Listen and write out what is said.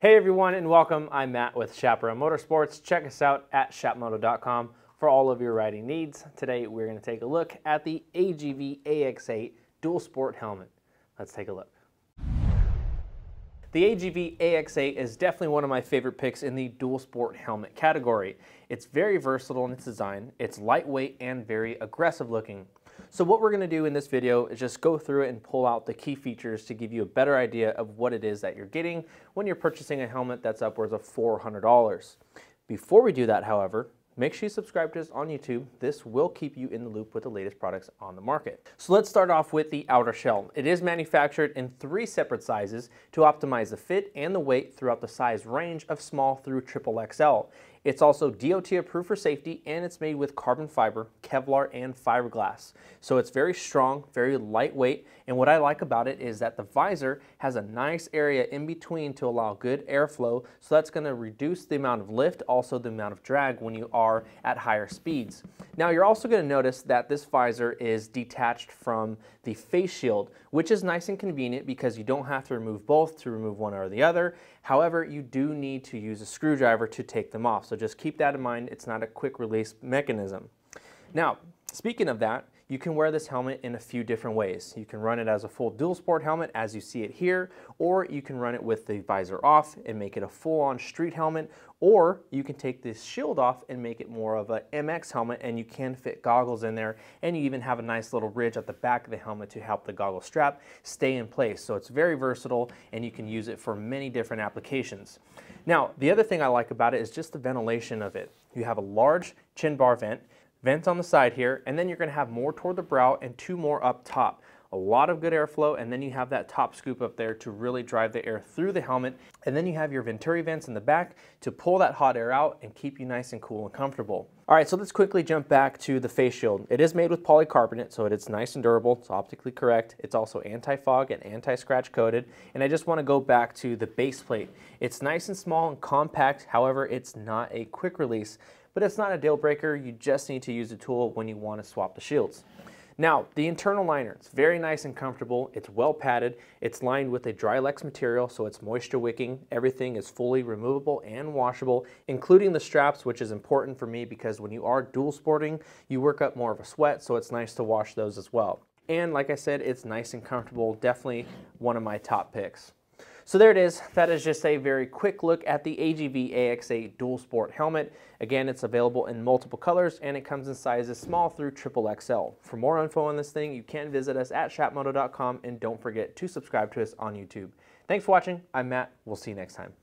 Hey everyone and welcome. I'm Matt with Chaparral Motorsports. Check us out at chapmoto.com for all of your riding needs. Today we're going to take a look at the AGV AX8 Dual Sport helmet. Let's take a look. The AGV AX8 is definitely one of my favorite picks in the dual sport helmet category. It's very versatile in its design, it's lightweight and very aggressive looking. So what we're going to do in this video is just go through it and pull out the key features to give you a better idea of what it is that you're getting when you're purchasing a helmet that's upwards of $400. Before we do that, however, Make sure you subscribe to us on YouTube. This will keep you in the loop with the latest products on the market. So let's start off with the outer shell. It is manufactured in three separate sizes to optimize the fit and the weight throughout the size range of small through triple XL. It's also DOT approved for safety and it's made with carbon fiber, Kevlar, and fiberglass. So it's very strong, very lightweight, and what I like about it is that the visor has a nice area in between to allow good airflow, so that's going to reduce the amount of lift, also the amount of drag when you are at higher speeds. Now you're also going to notice that this visor is detached from the face shield, which is nice and convenient because you don't have to remove both to remove one or the other. However, you do need to use a screwdriver to take them off. So just keep that in mind. It's not a quick release mechanism. Now, speaking of that, you can wear this helmet in a few different ways. You can run it as a full dual sport helmet as you see it here, or you can run it with the visor off and make it a full-on street helmet, or you can take this shield off and make it more of a MX helmet and you can fit goggles in there and you even have a nice little ridge at the back of the helmet to help the goggle strap stay in place. So it's very versatile and you can use it for many different applications. Now, the other thing I like about it is just the ventilation of it. You have a large chin bar vent vents on the side here, and then you're gonna have more toward the brow and two more up top. A lot of good airflow, and then you have that top scoop up there to really drive the air through the helmet. And then you have your Venturi vents in the back to pull that hot air out and keep you nice and cool and comfortable. All right, so let's quickly jump back to the face shield. It is made with polycarbonate, so it is nice and durable. It's optically correct. It's also anti-fog and anti-scratch coated. And I just wanna go back to the base plate. It's nice and small and compact. However, it's not a quick release but it's not a deal breaker. You just need to use the tool when you want to swap the shields. Now, the internal liner, it's very nice and comfortable. It's well padded. It's lined with a Drylex material, so it's moisture wicking. Everything is fully removable and washable, including the straps, which is important for me because when you are dual sporting, you work up more of a sweat, so it's nice to wash those as well. And like I said, it's nice and comfortable. Definitely one of my top picks. So there it is. That is just a very quick look at the AGV AX8 Dual Sport helmet. Again, it's available in multiple colors and it comes in sizes small through triple XL. For more info on this thing, you can visit us at chapmoto.com and don't forget to subscribe to us on YouTube. Thanks for watching. I'm Matt. We'll see you next time.